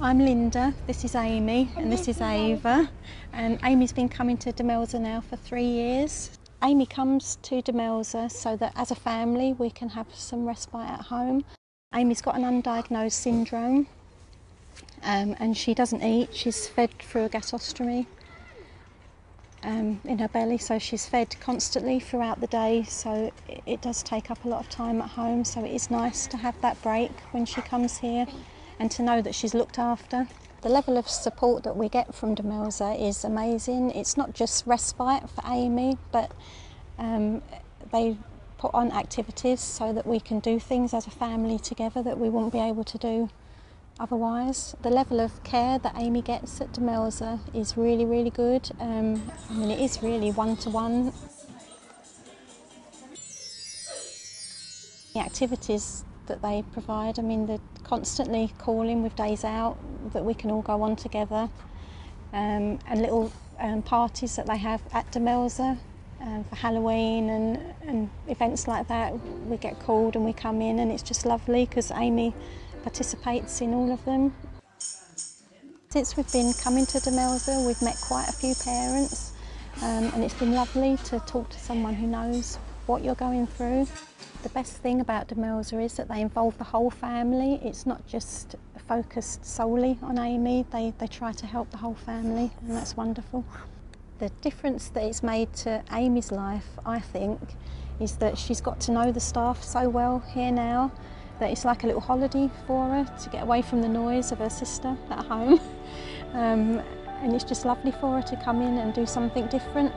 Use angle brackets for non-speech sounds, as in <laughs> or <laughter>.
I'm Linda, this is Amy, and this is Ava. And Amy's been coming to Demelza now for three years. Amy comes to Demelza so that as a family we can have some respite at home. Amy's got an undiagnosed syndrome um, and she doesn't eat, she's fed through a gastrostomy um, in her belly, so she's fed constantly throughout the day. So it, it does take up a lot of time at home. So it is nice to have that break when she comes here and to know that she's looked after. The level of support that we get from Demelza is amazing. It's not just respite for Amy, but um, they put on activities so that we can do things as a family together that we wouldn't be able to do otherwise. The level of care that Amy gets at Demelza is really, really good. Um, I mean, it is really one-to-one. The activities that they provide, I mean, they're constantly calling with days out that we can all go on together um, and little um, parties that they have at Demelza um, for Halloween and, and events like that. We get called and we come in and it's just lovely because Amy participates in all of them. Since we've been coming to Demelza, we've met quite a few parents um, and it's been lovely to talk to someone who knows what you're going through. The best thing about Demelza is that they involve the whole family. It's not just focused solely on Amy, they, they try to help the whole family and that's wonderful. The difference that it's made to Amy's life, I think, is that she's got to know the staff so well here now that it's like a little holiday for her to get away from the noise of her sister at home. <laughs> um, and it's just lovely for her to come in and do something different.